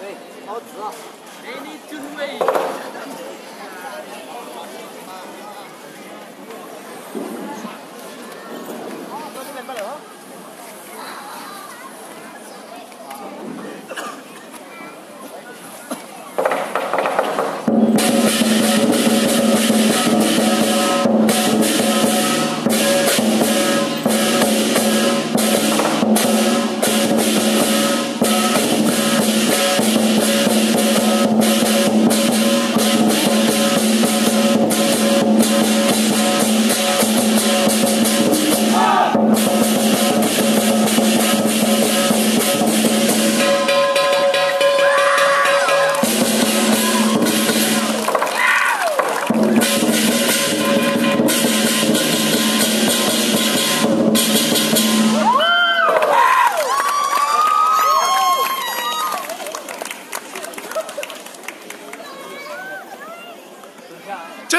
对，好吃啊！给你准备。好，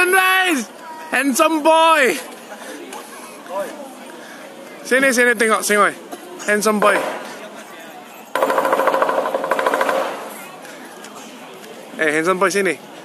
sunrise and some boy. Sini sini tengok sini, handsome boy. Eh, handsome boy sini.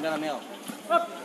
Engana a mel.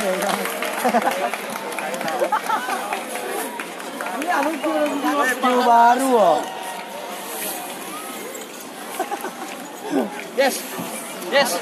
Ini anu skill baru oh. Yes. Yes.